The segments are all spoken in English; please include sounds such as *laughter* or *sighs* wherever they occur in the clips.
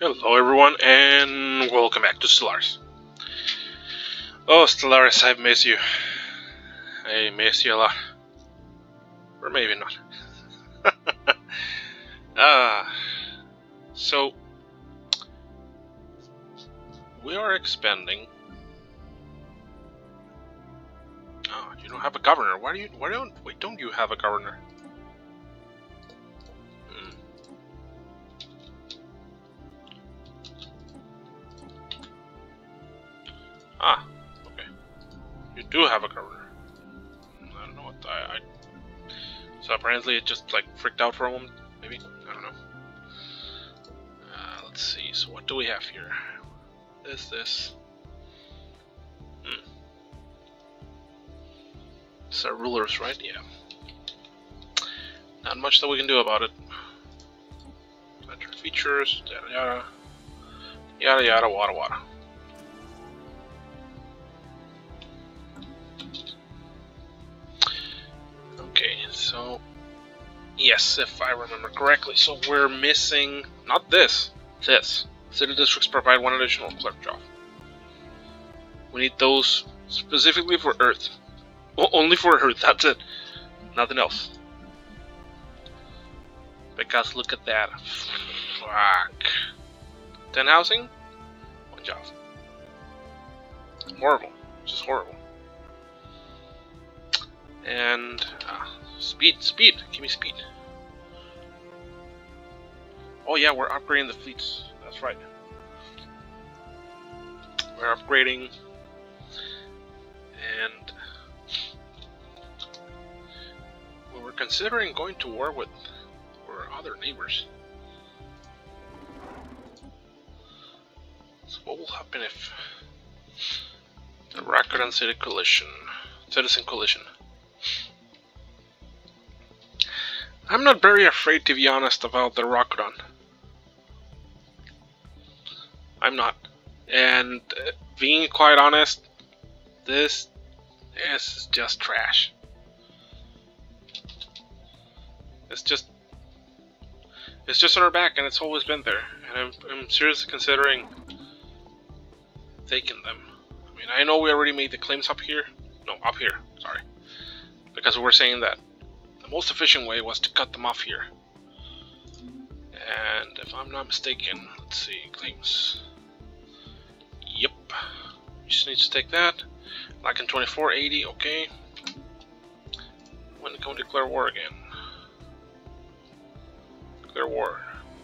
Hello everyone and welcome back to Stellaris. Oh Stellaris, I miss you. I miss you a lot. Or maybe not. *laughs* Ah, uh, so we are expanding. Oh, you don't have a governor. Why do you? Why don't? Why don't you have a governor? Ah, okay. You do have a governor. I don't know what I, I. So apparently it just like freaked out for a moment. Maybe I don't know. Uh, let's see. So what do we have here? This, this. Hmm. It's our rulers, right? Yeah. Not much that we can do about it. Features, yada yada. Yada yada, wada wada. So yes, if I remember correctly, so we're missing not this, this. City districts provide one additional clerk job. We need those specifically for Earth. Only for Earth, *laughs* that's it. Nothing else. Because look at that. Fuck. 10 housing? One job. Horrible. Just horrible. And uh, speed, speed. Give me speed. Oh yeah, we're upgrading the fleets. That's right. We're upgrading and we were considering going to war with our other neighbors. So what will happen if the Rakuten City Coalition, Citizen Coalition? I'm not very afraid to be honest about the Rakuten. I'm not. And uh, being quite honest, this is just trash. It's just it's just on our back and it's always been there. And I'm, I'm seriously considering taking them. I mean, I know we already made the claims up here. No, up here, sorry. Because we're saying that the most efficient way was to cut them off here. And if I'm not mistaken, let's see, claims. Yep. Just need to take that. Like in 2480, okay. When can we declare war again? Declare war.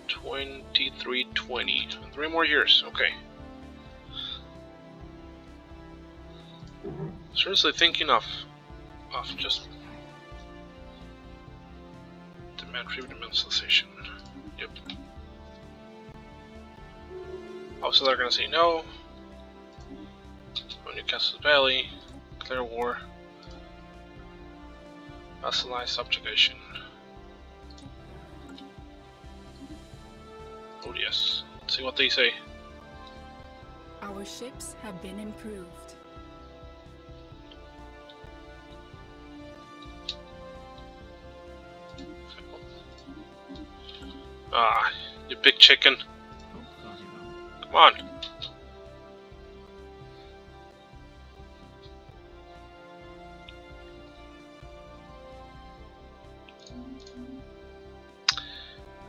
2320. Three more years, okay. Seriously thinking of of just demand free dimensionalization. Yep. Oh, also they're gonna say no. Oh, Newcastle Valley, declare war, vassalize subjugation. Oh yes, let's see what they say. Our ships have been improved. Ah, you big chicken. Come on.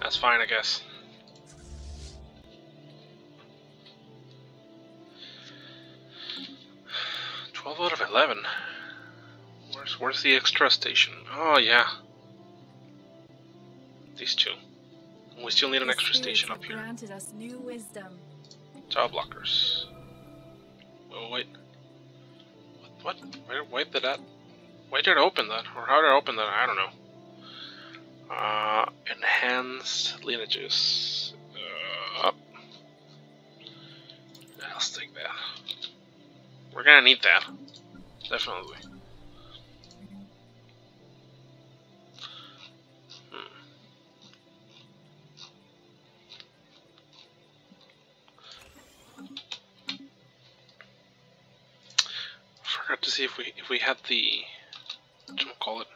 That's fine, I guess. Twelve out of eleven. Where's where's the extra station? Oh yeah. These two. We still need an extra station up here. Granted us new wisdom. Child blockers. Oh wait. What? What? Where? Why did that? Why did I open that? Or how did I open that? I don't know. Uh, enhance lineages. Uh, let's take that. We're gonna need that. Definitely. To see if we if we had the call it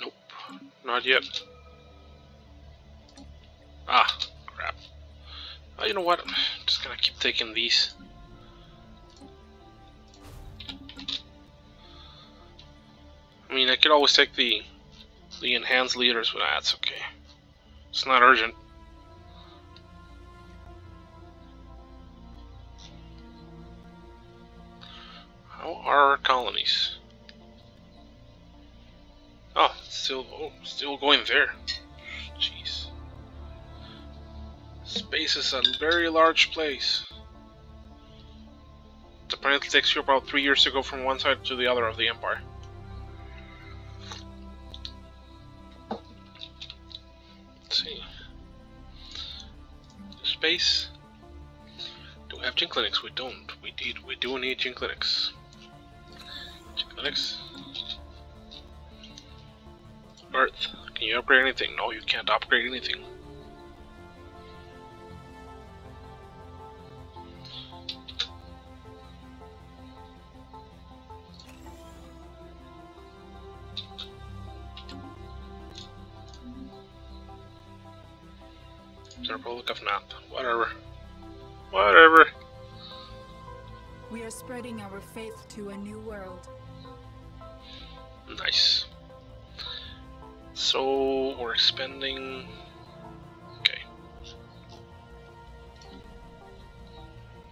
Nope, Not yet. Ah, crap. Oh, you know what? I'm just gonna keep taking these. I mean, I could always take the the enhanced leaders, but that's okay. It's not urgent. How are our colonies? Oh, still, oh, still going there. Jeez. Space is a very large place. It apparently takes you about three years to go from one side to the other of the empire. Let's see. Space. Do we have gene clinics? We don't. We need. We do need gene clinics. Gene. Earth. Can you upgrade anything? No, you can't upgrade anything. Republic of Nap. Whatever. Whatever. We are spreading our faith to a new world. Nice. So we're spending. Okay.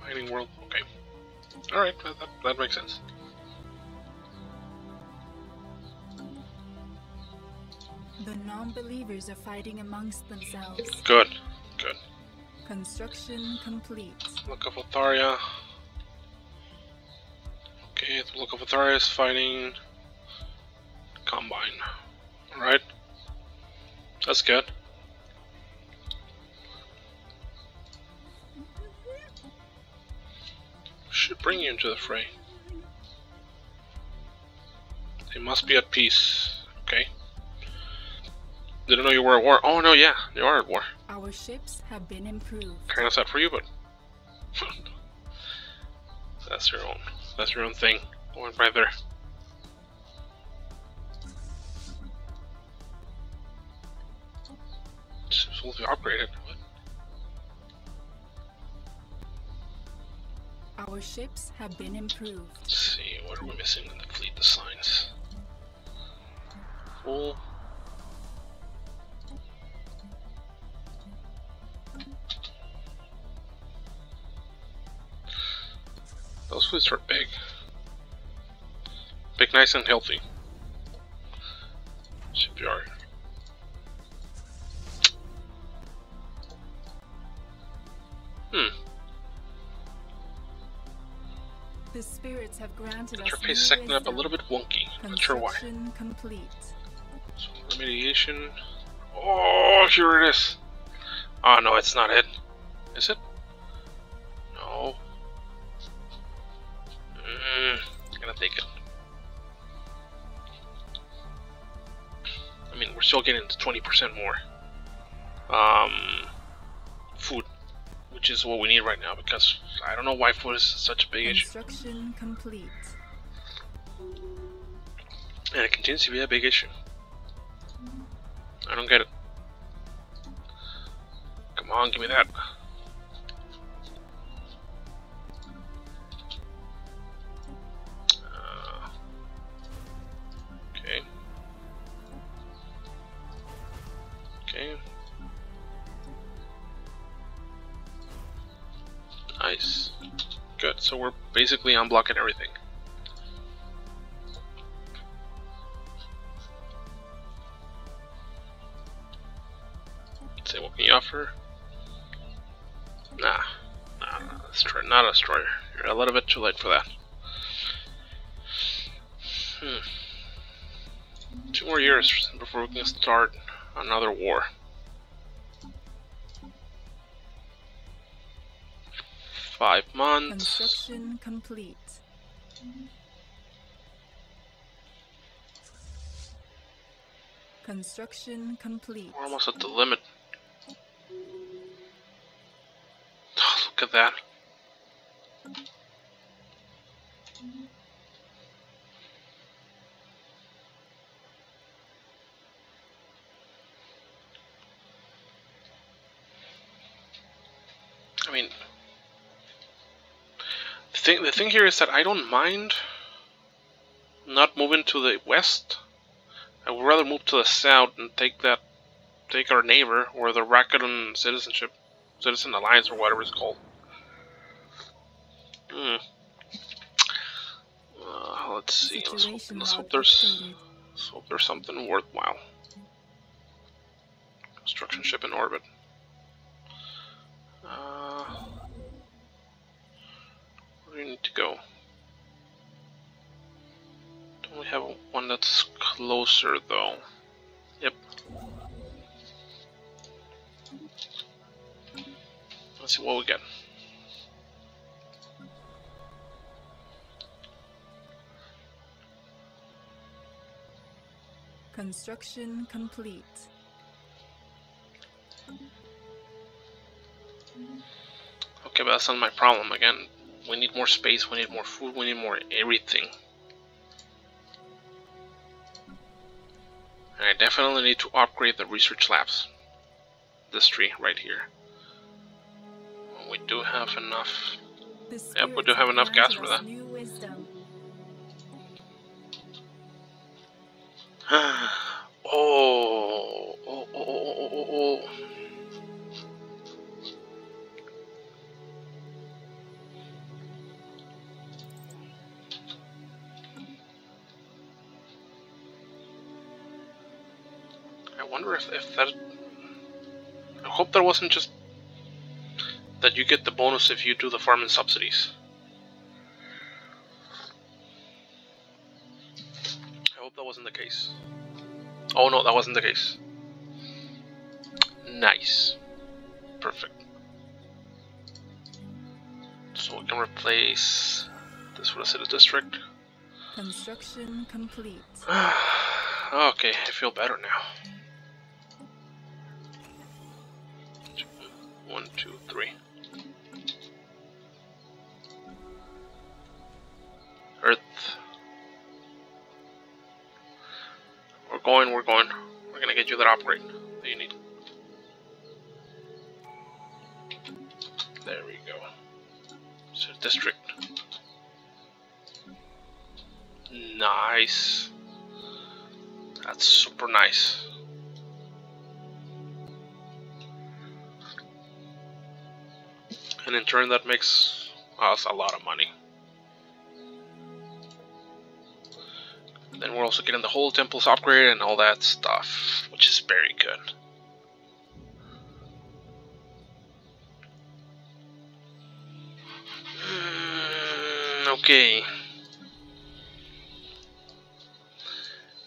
Mining world. Okay. All right. That, that, that makes sense. The non-believers are fighting amongst themselves. Good. Good. Construction complete. Look of Otharia. Look of Otharia is fighting Combine. Alright. That's good. Should bring you into the fray. They must be at peace. Okay. Didn't know you were at war. Oh no, yeah, you are at war. Our ships have been improved. Kind of sad for you, but *laughs* that's your own. That's your own thing. Going right there. To be upgraded. What? Our ships have been improved. Let's see, what are we missing in the fleet designs? Full. Those fleets are big. Big, nice, and healthy. Shipyard. Hmm. The spirits have granted us Interface new is second up a little bit wonky. Not sure why. Complete. So remediation. Oh, here it is. Oh no, it's not it. Is it? Still getting 20% more. Um, food, which is what we need right now because I don't know why food is such a big issue, complete. and it continues to be a big issue. I don't get it. Come on, give me that. Basically unblocking everything. Say, what can you offer? Nah, nah, nah not a destroyer. You're a little bit too late for that. Hmm. Two more years before we can start another war. Five months. Construction complete. Construction complete. We're almost at the limit. Oh, *sighs* look at that. Thing, here is that I don't mind not moving to the west. I would rather move to the south and take that, take our neighbor or the Rakuten citizenship, citizen alliance or whatever it's called. Hmm. Uh, let's see. Let's hope, let's hope there's let's hope there's something worthwhile. Construction ship in orbit. Uh, we need to go? Don't we have one that's closer though? Yep. Let's see what we get. Construction complete. Okay, but that's not my problem. Again, we need more space, we need more food, we need more everything. I definitely need to upgrade the research labs. This tree right here. We do have enough. Yep, we do have enough gas for that. *sighs* oh, oh, oh, oh, oh, oh, oh. Wonder if, if that... I hope that wasn't just that you get the bonus if you do the farming subsidies. I hope that wasn't the case. Oh no, that wasn't the case. Nice. Perfect. So we can replace this with a city district. Construction complete. *sighs* okay, I feel better now. Two, three. Earth. We're going, we're going. We're gonna get you that upgrade that you need. There we go. So district. Nice. That's super nice. And in turn that makes us a lot of money. Then we're also getting the whole temples upgrade and all that stuff, which is very good. Mm, okay.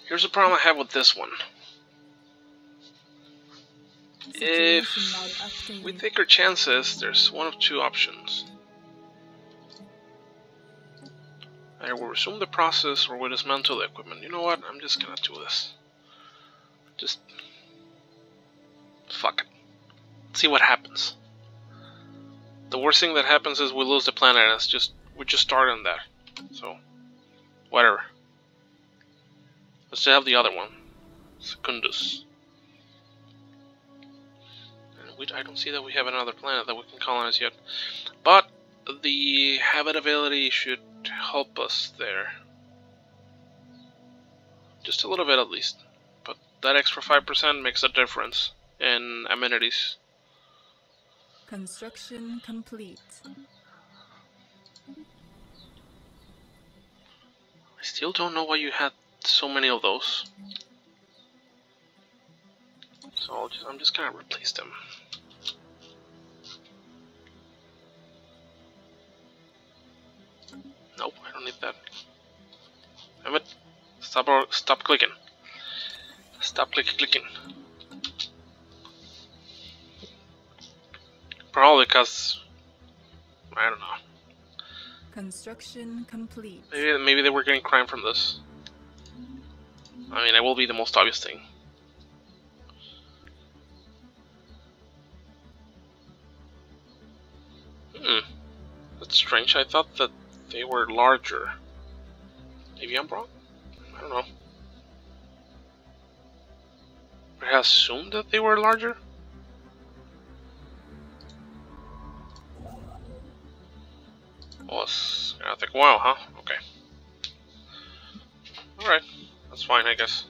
Here's the problem I have with this one. If we take our chances, there's one of two options. Either we'll resume the process or we'll dismantle the equipment. You know what? I'm just gonna do this. Just... Fuck it. See what happens. The worst thing that happens is we lose the planet and it's just... We just start on that. So... Whatever. Let's have the other one. Secundus. We, I don't see that we have another planet that we can colonize yet. But the habitability should help us there. Just a little bit at least. But that extra 5% makes a difference in amenities. Construction complete. I still don't know why you had so many of those. So just, I'm just gonna replace them. Nope, I don't need that. Damn it. Stop or stop clicking. Stop clicking clicking. Probably because I don't know. Construction complete. Maybe maybe they were getting crime from this. I mean, it will be the most obvious thing. Hmm. That's strange. I thought that they were larger. Maybe I'm wrong? I don't know. I assumed that they were larger? It's gonna take a while, huh? Okay. Alright, that's fine, I guess.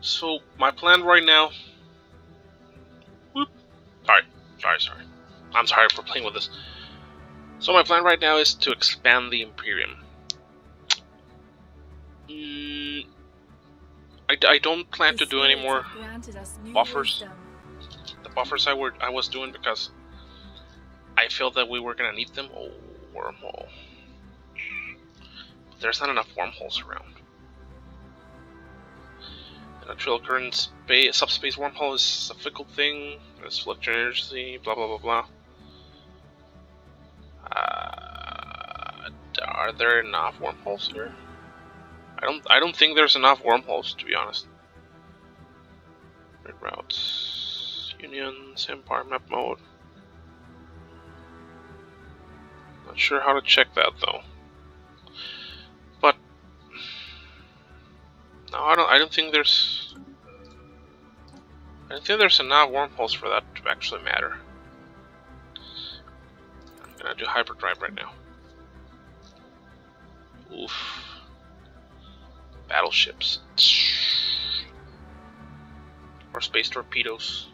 So, my plan right now... Sorry, sorry, sorry. I'm sorry for playing with this. So my plan right now is to expand the Imperium. Mm, I, I don't plan to do any more buffers. The buffers I were I was doing because I felt that we were gonna need them. Oh, wormhole. There's not enough wormholes around. A natural current space, subspace wormhole is a fickle thing. There's fluctuating energy, blah blah blah blah. Uh, are there enough wormholes here? I don't. I don't think there's enough wormholes to be honest. Red routes, unions, empire map mode. Not sure how to check that though. But no, I don't. I don't think there's. I think there's enough wormholes for that to actually matter. I'm gonna do hyperdrive right now. Oof. Battleships. Or space torpedoes.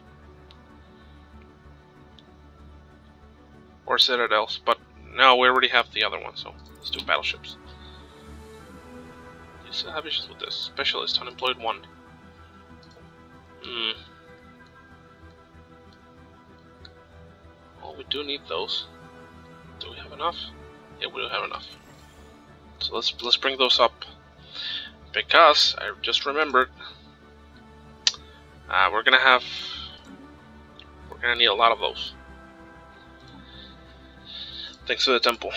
Or citadels, but no, we already have the other one, so let's do battleships. You still have issues with this. Specialist, unemployed one. Hmm. We do need those. Do we have enough? Yeah, we do have enough. So let's let's bring those up because I just remembered uh, we're gonna have we're gonna need a lot of those. Thanks to the temple.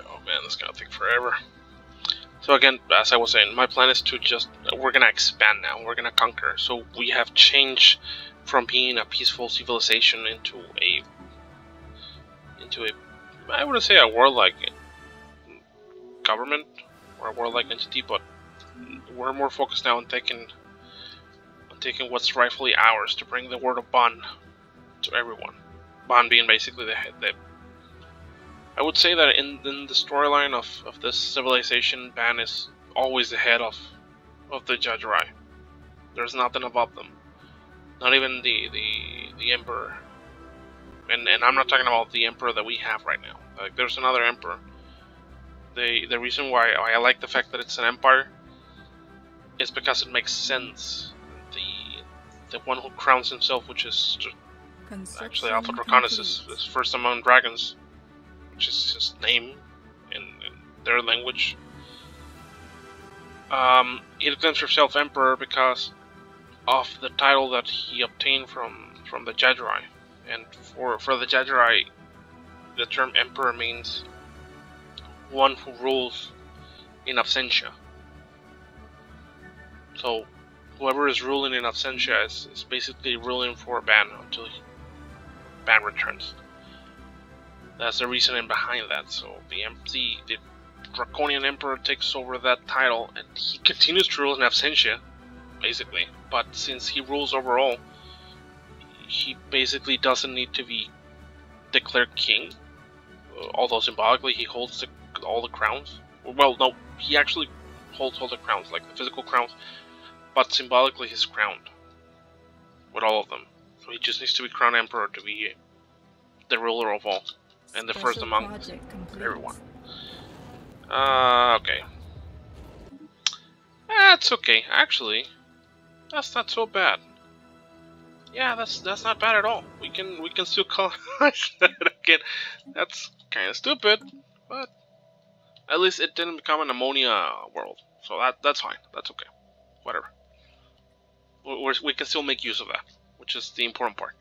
Oh man, this is gonna take forever. So again, as I was saying, my plan is to just we're gonna expand now. We're gonna conquer. So we have changed from being a peaceful civilization into a into a I wouldn't say a warlike government or a warlike entity, but we're more focused now on taking on taking what's rightfully ours to bring the word of Ban to everyone. Ban being basically the head. I would say that in, in the storyline of, of this civilization, Ban is always the head of of the Jajirai. There's nothing above them. Not even the the the emperor. And and I'm not talking about the emperor that we have right now. Like there's another emperor the the reason why I like the fact that it's an empire is because it makes sense. The the one who crowns himself, which is actually Alpha Draconis, is, is, first among dragons, which is his name in, in their language. Um, he declares himself emperor because of the title that he obtained from from the Jajirai, and for for the Jajirai, the term emperor means one who rules in absentia. So, whoever is ruling in absentia is, is basically ruling for Ban until Ban returns. That's the reasoning behind that. So the the, the Draconian Emperor takes over that title, and he continues to rule in absentia, basically. But since he rules overall, he basically doesn't need to be declared king. Uh, although symbolically he holds the all the crowns. Well, no, he actually holds all the crowns, like the physical crowns, but symbolically he's crowned with all of them. So he just needs to be crowned emperor to be the ruler of all and the Special first among everyone. Uh, okay. That's okay, actually. That's not so bad. Yeah, that's that's not bad at all. We can we can still colonize that *laughs* again. That's kind of stupid, but at least it didn't become an ammonia world. So that that's fine. That's okay. Whatever. We're, we can still make use of that, which is the important part.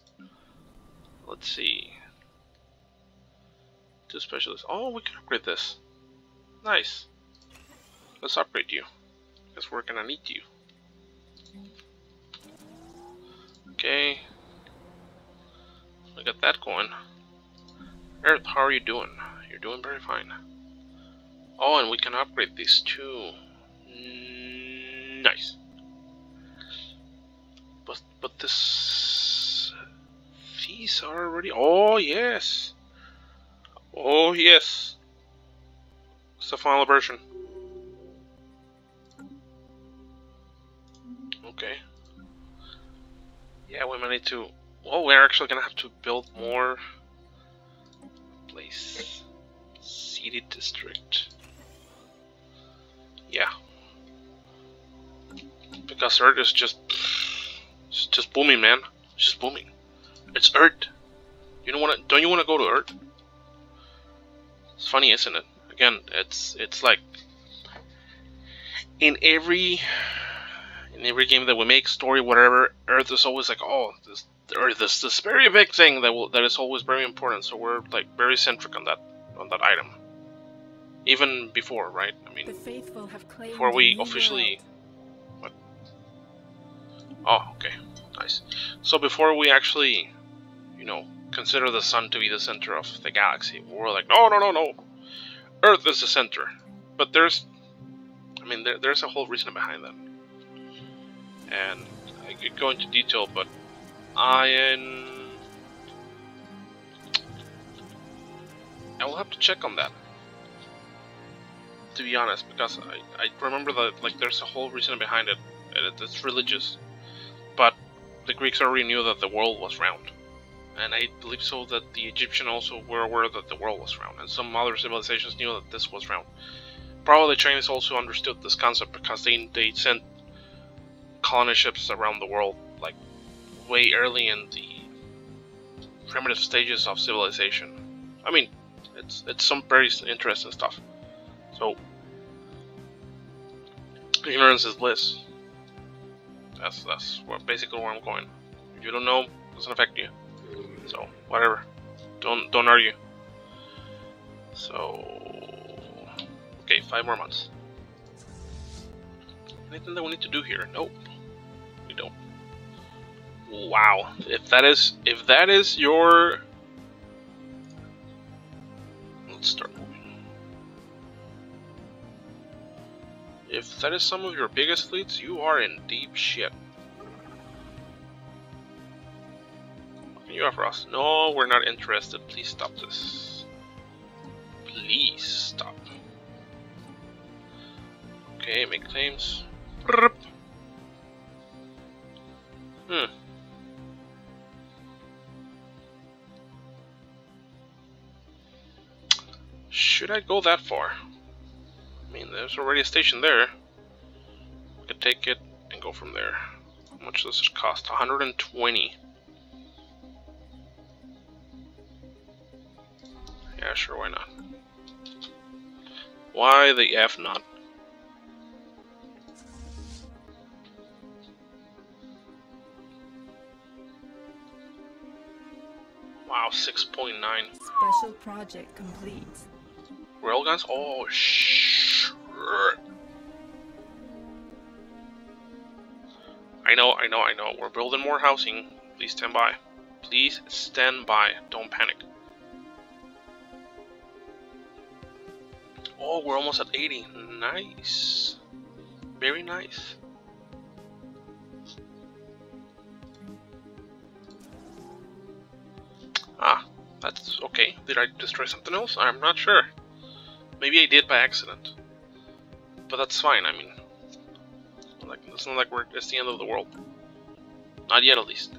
Let's see. Two specialists. Oh, we can upgrade this. Nice. Let's upgrade you. Because we're gonna need you. Okay. We got that going. Earth, how are you doing? You're doing very fine. Oh, and we can upgrade these too. Mm, nice. But but this these are already. Oh yes. Oh yes. It's the Yeah, we might need to. Well, we're actually gonna have to build more place. City district. Yeah. Because Earth is just it's just booming, man. It's just booming. It's Earth. You don't want to? Don't you want to go to Earth? It's funny, isn't it? Again, it's it's like in every in every game that we make, story, whatever, Earth is always like, oh, this Earth is this very big thing that will that is always very important. So we're like very centric on that on that item. Even before, right? I mean, The faithful have claimed before we officially what? Oh, okay, nice. So before we actually, you know, consider the sun to be the center of the galaxy, we're like, no, no, no, no, Earth is the center. But there's, I mean, there, there's a whole reason behind that, and I could go into detail, but I, I will have to check on that. To be honest, because I, I remember that like there's a whole reason behind it, and it's religious. But the Greeks already knew that the world was round, and I believe so that the Egyptian also were aware that the world was round, and some other civilizations knew that this was round. Probably the Chinese also understood this concept because they they sent colony ships around the world like way early in the primitive stages of civilization. I mean, it's it's some very interesting stuff. So ignorance is bliss. That's that's basically where I'm going. If you don't know, it doesn't affect you. So whatever. Don't don't argue. So okay, five more months. Anything that we need to do here? Nope. Wow. If that is if that is your let's start moving. If that is some of your biggest fleets, you are in deep shit. What can you offer us? No, we're not interested. Please stop this. Please stop. Okay, make claims. Hmm. Should I go that far? I mean, there's already a station there. We could take it and go from there. How much does it cost? 120. Yeah, sure, why not? Why the F not? Wow, 6.9. Special project complete. Railguns? Oh, sure. I know, I know, I know. We're building more housing. Please stand by. Please stand by. Don't panic. Oh, we're almost at 80. Nice. Very nice. Ah, that's okay. Did I destroy something else? I'm not sure. Maybe I did by accident. But that's fine, I mean. Like it's not like we're it's the end of the world. Not yet at least.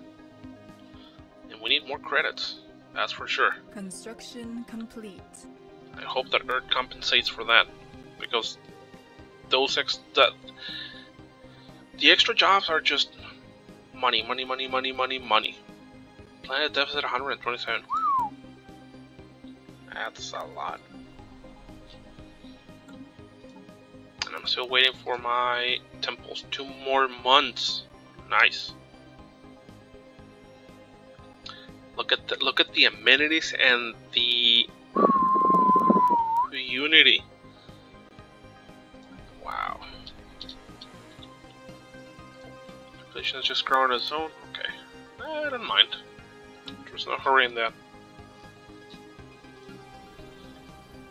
And we need more credits. That's for sure. Construction complete. I hope that Earth compensates for that. Because those ex that the extra jobs are just money, money, money, money, money, money. Planet deficit 127. That's a lot. I'm still waiting for my temples. Two more months. Nice. Look at the look at the amenities and the unity. Wow. Population has just grown on its own. Okay. Eh, I don't mind. There's no hurry in that.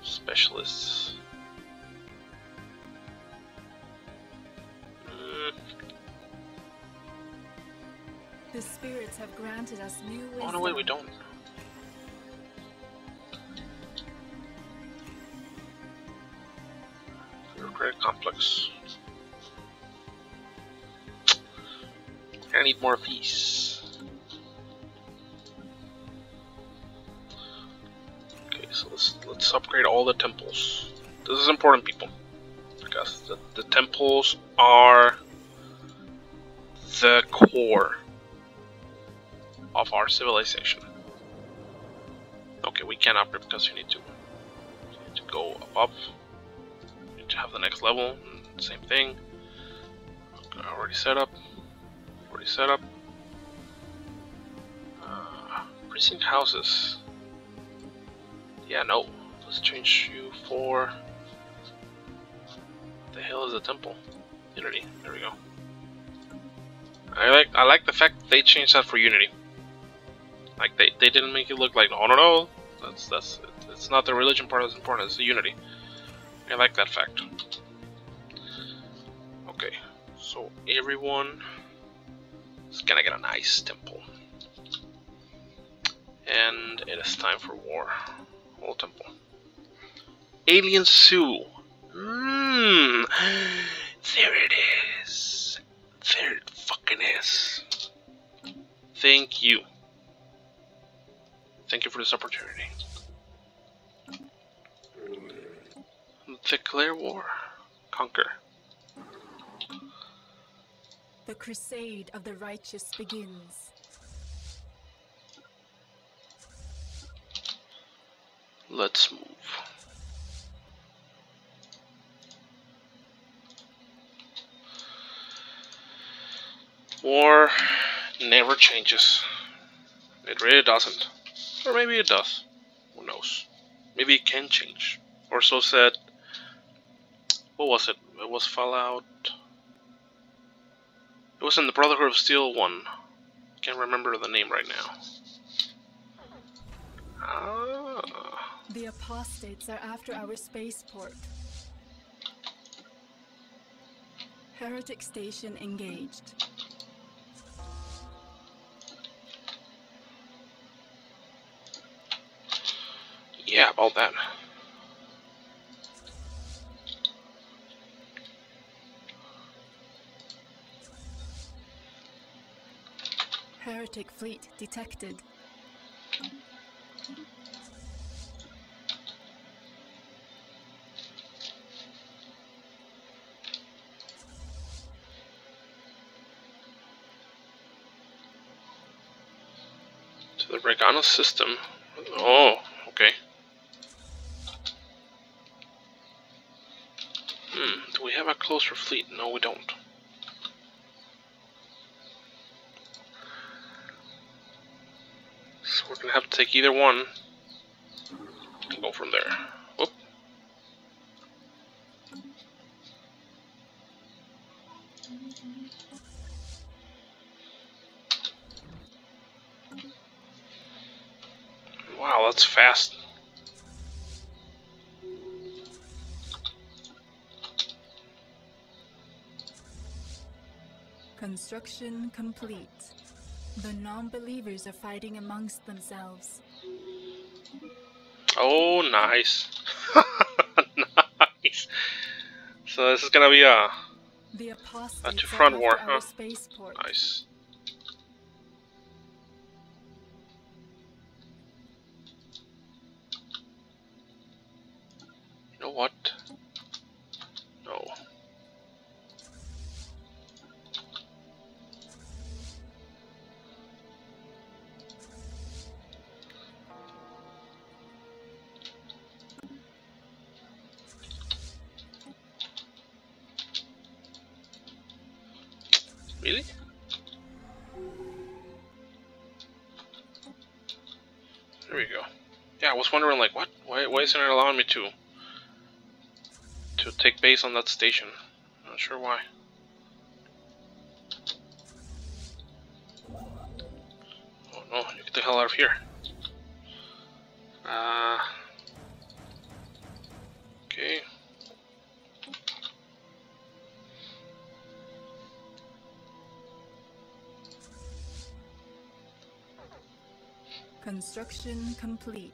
Specialists. Mm. spirits have granted us new wisdom. Oh no, wait, we don't. Bureaucratic complex. I need more of these. Okay, so let's let's upgrade all the temples. This is important, people, because the, the temples are the core of our civilization. Okay, we can't upgrade because you need to need to go above. Need to have the next level. Same thing. Okay, already set up. Already set up. Uh, precinct houses. Yeah, no. Let's change you for. The hell is a temple? Unity. There we go. I like I like the fact they changed that for Unity. Like they, they didn't make it look like no no no that's that's it's not the religion part that's important it's the unity. I like that fact. Okay, so everyone is gonna get a nice temple, and it is time for war. Whole temple. Alien Zoo. Mmm. There it is. There fucking is. Thank you. Thank you for this opportunity. Declare war. Conquer. The crusade of the righteous begins. Let's move. War never changes. It really doesn't. Or maybe it does. Who knows? Maybe it can change. Or so said. What was it? It was Fallout. It was in the Brotherhood of Steel one. Can't remember the name right now. Ah. The apostates are after our spaceport. Heretic station engaged. About that. Heretic fleet detected. To the Regana system. Oh, Hmm, do we have a closer fleet? No, we don't. So we're gonna have to take either one and go from there. Whoop. Wow, that's fast. Construction complete. The non-believers are fighting amongst themselves. Oh, nice. *laughs* nice. So this is gonna be a The apostates to are front after war, huh? nice. I was wondering like what why why isn't it allowing me to to take base on that station? I'm not sure why. Oh no, you get the hell out of here. Uh Okay. Construction complete.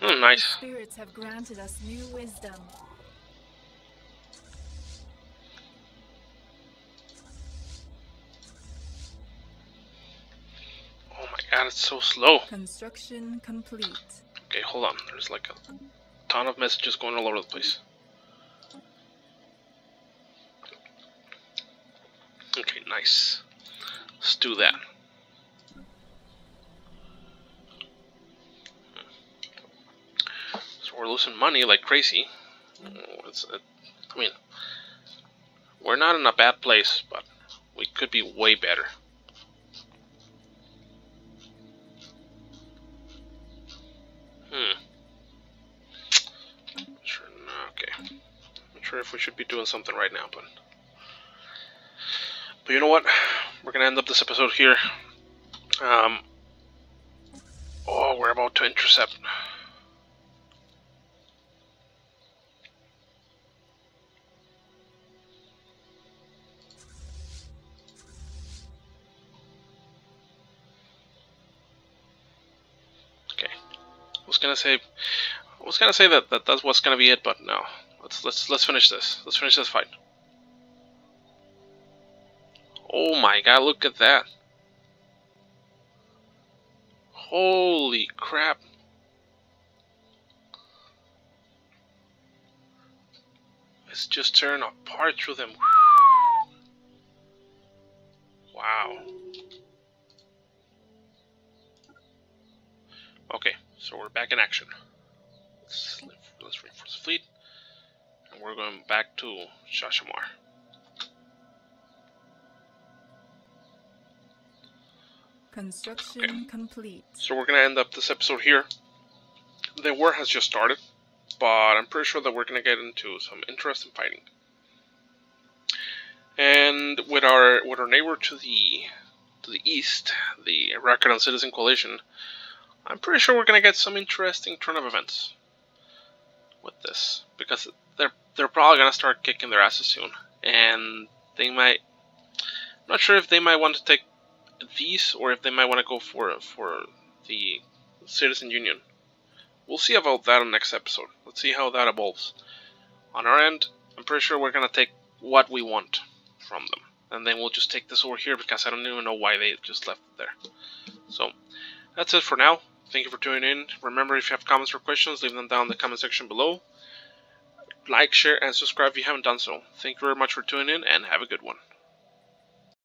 Hmm, nice. Spirits have granted us new wisdom. Oh my god, it's so slow. Construction complete. Okay, hold on. There's like a ton of messages going all over the place. Okay, nice. Let's do that. So we're losing money like crazy. It's, it, I mean, we're not in a bad place, but we could be way better. Hmm. Sure. Okay. I'm not sure if we should be doing something right now, but. But you know what? We're gonna end up this episode here. Um. Oh, we're about to intercept. Gonna say, I was gonna say that, that that's what's gonna be it, but no. Let's let's let's finish this. Let's finish this fight. Oh my god! Look at that! Holy crap! It's just tearing apart through them. Wow. Okay, so we're back in action. Let's, let's reinforce the fleet. And we're going back to Shashamar. Construction complete. So we're going to end up this episode here. The war has just started, but I'm pretty sure that we're going to get into some interesting fighting. And with our with our neighbor to the to the east, the Rakadan Citizen Coalition, I'm pretty sure we're going to get some interesting turn of events with this because they're they're probably going to start kicking their asses soon, and they might. I'm not sure if they might want to take these or if they might want to go for for the Citizen Union. We'll see about that on next episode. Let's see how that evolves. On our end, I'm pretty sure we're gonna take what we want from them, and then we'll just take this over here because I don't even know why they just left it there. So that's it for now. Thank you for tuning in. Remember, if you have comments or questions, leave them down in the comment section below. Like, share, and subscribe if you haven't done so. Thank you very much for tuning in, and have a good one.